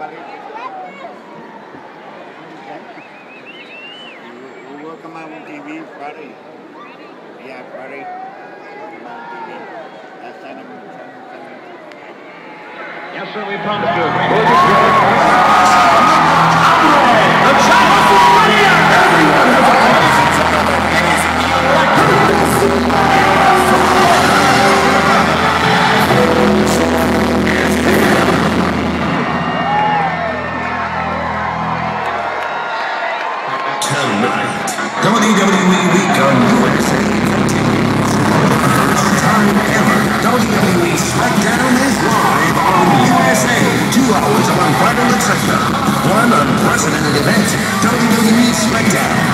We will come out on TV Friday. Yeah, Friday. Come out on TV. That's Yes, sir, we promise to. tonight. WWE Weekend USA continues. First time ever, WWE SmackDown is live on USA. Two hours of unbridled excitement. One unprecedented event, WWE SmackDown.